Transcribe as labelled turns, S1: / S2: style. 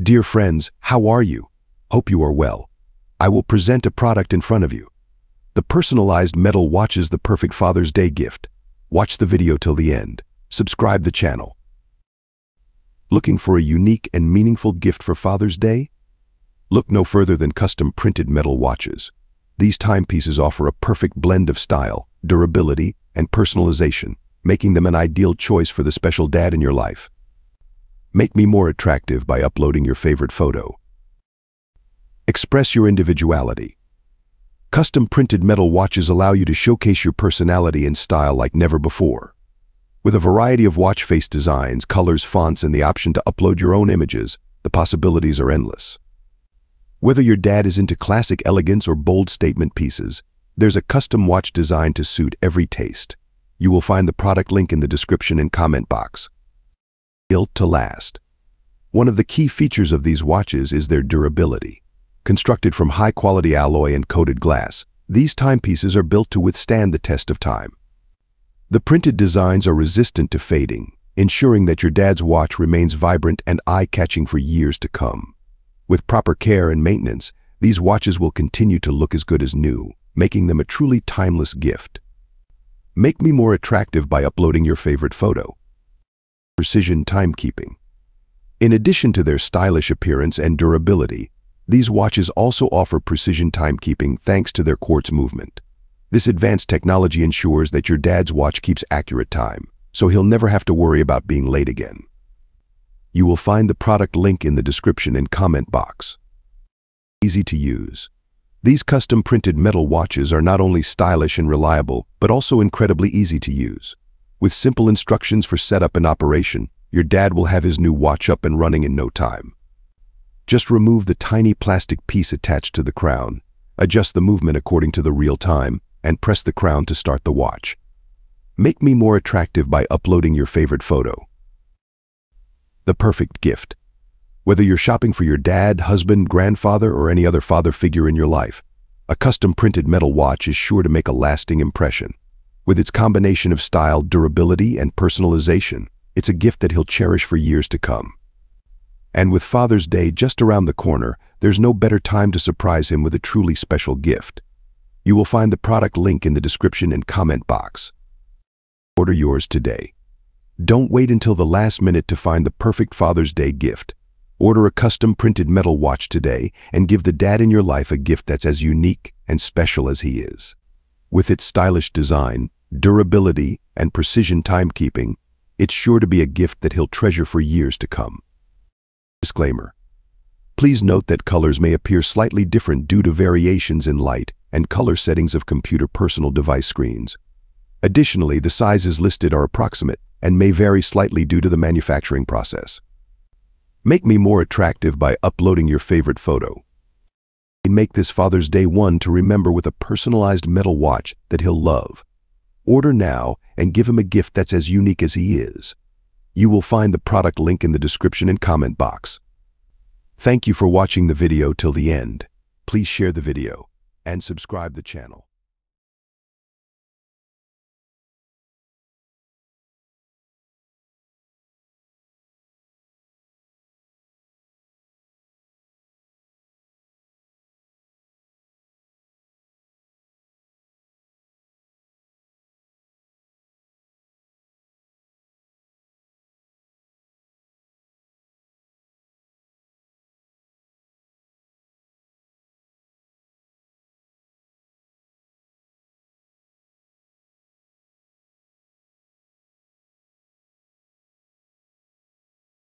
S1: Dear friends, how are you? Hope you are well. I will present a product in front of you. The personalized metal watch is the perfect Father's Day gift. Watch the video till the end. Subscribe the channel. Looking for a unique and meaningful gift for Father's Day? Look no further than custom printed metal watches. These timepieces offer a perfect blend of style, durability, and personalization, making them an ideal choice for the special dad in your life. Make me more attractive by uploading your favorite photo. Express your individuality. Custom printed metal watches allow you to showcase your personality and style like never before. With a variety of watch face designs, colors, fonts, and the option to upload your own images, the possibilities are endless. Whether your dad is into classic elegance or bold statement pieces, there's a custom watch designed to suit every taste. You will find the product link in the description and comment box built to last. One of the key features of these watches is their durability. Constructed from high-quality alloy and coated glass, these timepieces are built to withstand the test of time. The printed designs are resistant to fading, ensuring that your dad's watch remains vibrant and eye-catching for years to come. With proper care and maintenance, these watches will continue to look as good as new, making them a truly timeless gift. Make me more attractive by uploading your favorite photo precision timekeeping. In addition to their stylish appearance and durability, these watches also offer precision timekeeping thanks to their quartz movement. This advanced technology ensures that your dad's watch keeps accurate time, so he'll never have to worry about being late again. You will find the product link in the description and comment box. Easy to use. These custom printed metal watches are not only stylish and reliable, but also incredibly easy to use. With simple instructions for setup and operation, your dad will have his new watch up and running in no time. Just remove the tiny plastic piece attached to the crown, adjust the movement according to the real time, and press the crown to start the watch. Make me more attractive by uploading your favorite photo. The perfect gift. Whether you're shopping for your dad, husband, grandfather, or any other father figure in your life, a custom printed metal watch is sure to make a lasting impression. With its combination of style, durability, and personalization, it's a gift that he'll cherish for years to come. And with Father's Day just around the corner, there's no better time to surprise him with a truly special gift. You will find the product link in the description and comment box. Order yours today. Don't wait until the last minute to find the perfect Father's Day gift. Order a custom printed metal watch today and give the dad in your life a gift that's as unique and special as he is. With its stylish design, durability, and precision timekeeping, it's sure to be a gift that he'll treasure for years to come. Disclaimer. Please note that colors may appear slightly different due to variations in light and color settings of computer personal device screens. Additionally, the sizes listed are approximate and may vary slightly due to the manufacturing process. Make me more attractive by uploading your favorite photo. Make this Father's Day one to remember with a personalized metal watch that he'll love. Order now and give him a gift that's as unique as he is. You will find the product link in the description and comment box. Thank you for watching the video till the end. Please share the video and subscribe the channel.